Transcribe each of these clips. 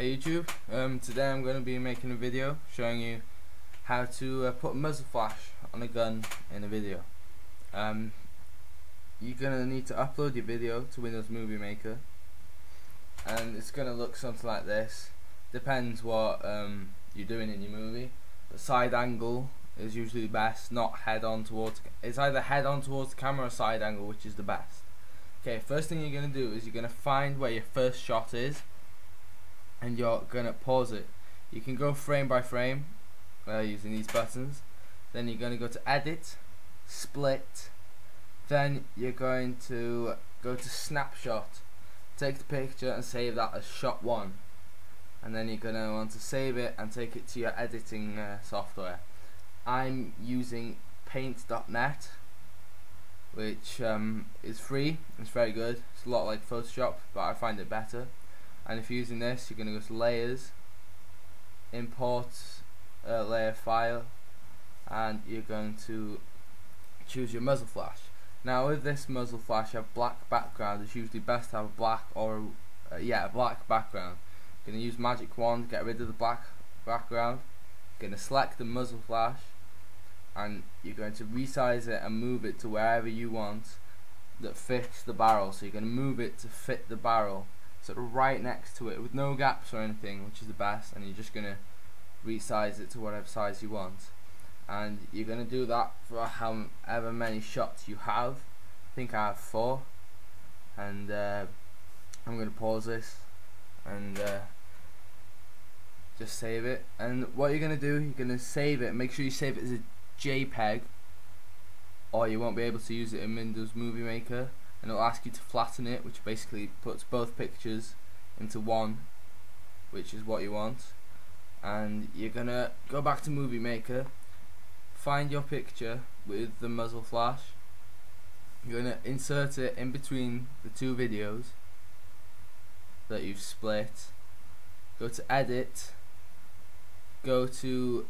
Hey YouTube, um, today I'm going to be making a video showing you how to uh, put muzzle flash on a gun in a video. Um, you're going to need to upload your video to Windows Movie Maker and it's going to look something like this. Depends what um, you're doing in your movie. The side angle is usually the best, not head on towards, it's either head on towards the camera or side angle which is the best. Okay, first thing you're going to do is you're going to find where your first shot is and you're gonna pause it. You can go frame by frame uh, using these buttons. Then you're to go to edit split. Then you're going to go to snapshot. Take the picture and save that as shot one. And then you're going to want to save it and take it to your editing uh, software. I'm using paint.net which um, is free. It's very good. It's a lot like Photoshop but I find it better and if you're using this you're going to go to layers import uh, layer file and you're going to choose your muzzle flash. Now with this muzzle flash have black background it's usually best to have a black or uh, yeah a black background. You're going to use magic wand to get rid of the black background. You're going to select the muzzle flash and you're going to resize it and move it to wherever you want that fits the barrel. So you're going to move it to fit the barrel right next to it with no gaps or anything which is the best and you're just going to resize it to whatever size you want. And you're going to do that for however many shots you have. I think I have four. And uh, I'm going to pause this and uh, just save it. And what you're going to do you're going to save it. Make sure you save it as a JPEG or you won't be able to use it in Windows Movie Maker and it'll ask you to flatten it which basically puts both pictures into one which is what you want. And you're gonna go back to Movie Maker find your picture with the muzzle flash. You're gonna insert it in between the two videos that you've split. Go to edit go to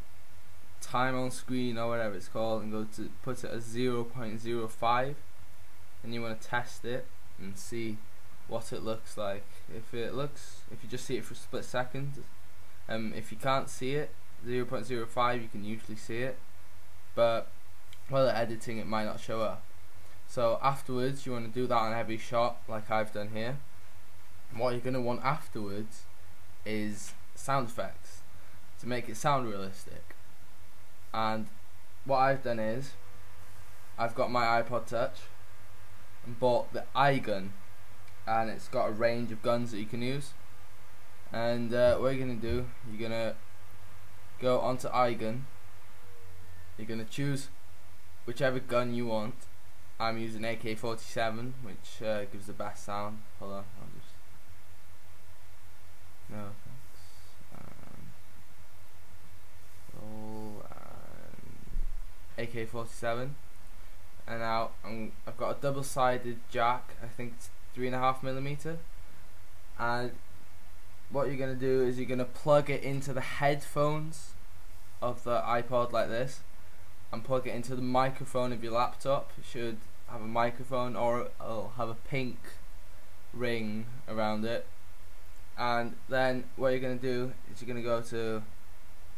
time on screen or whatever it's called and go to put it as 0.05 and you want to test it and see what it looks like. If it looks if you just see it for a split second um, if you can't see it 0.05 you can usually see it. But while editing it might not show up. So afterwards you want to do that on every shot like I've done here. And what you're going to want afterwards is sound effects to make it sound realistic. And what I've done is I've got my iPod touch and bought the iGun and it's got a range of guns that you can use. And uh, what you're to do you're to go onto iGun you're to choose whichever gun you want. I'm using AK-47 which uh, gives the best sound. Hold on I'll just no thanks. Um, AK-47 and now i have got a double-sided jack I think it's three and a half millimeter. And what you're gonna do is you're gonna plug it into the headphones of the iPod like this and plug it into the microphone of your laptop. It should have a microphone or it'll have a pink ring around it. And then what you're gonna do is you're gonna go to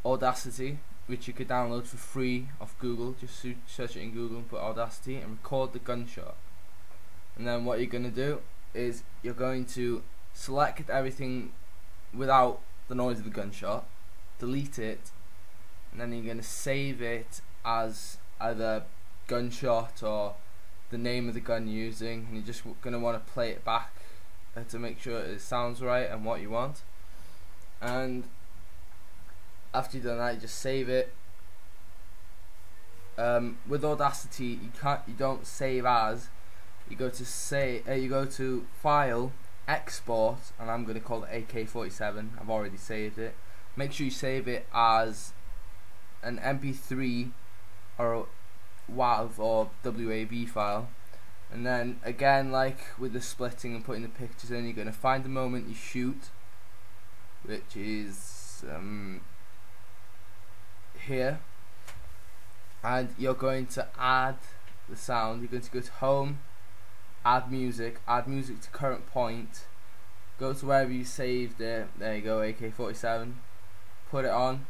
Audacity which you could download for free off Google. Just search it in Google and put Audacity and record the gunshot. And then what you're going to do is you're going to select everything without the noise of the gunshot, delete it, and then you're going to save it as either gunshot or the name of the gun you're using, and you're just going to want to play it back to make sure it sounds right and what you want. And after you've done that you just save it. Um, with Audacity you can't you don't save as. You go to say uh, you go to file export and I'm going to call it AK47 I've already saved it. Make sure you save it as an MP3 or WAV or WAV file. And then again like with the splitting and putting the pictures in you're going to find the moment you shoot which is um, here and you're going to add the sound. You're going to go to home add music add music to current point go to wherever you saved it. There you go AK-47 put it on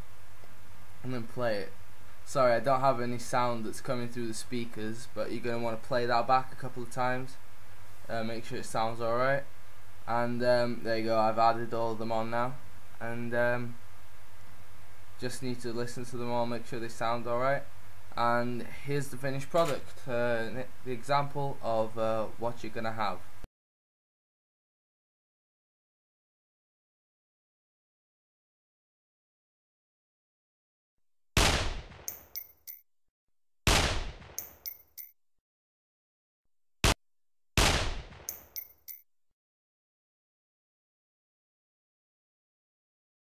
and then play it. Sorry I don't have any sound that's coming through the speakers but you're going to want to play that back a couple of times. Uh, make sure it sounds alright. And um, there you go I've added all of them on now. And um, just need to listen to them all make sure they sound alright and here's the finished product uh, the example of uh, what you're gonna have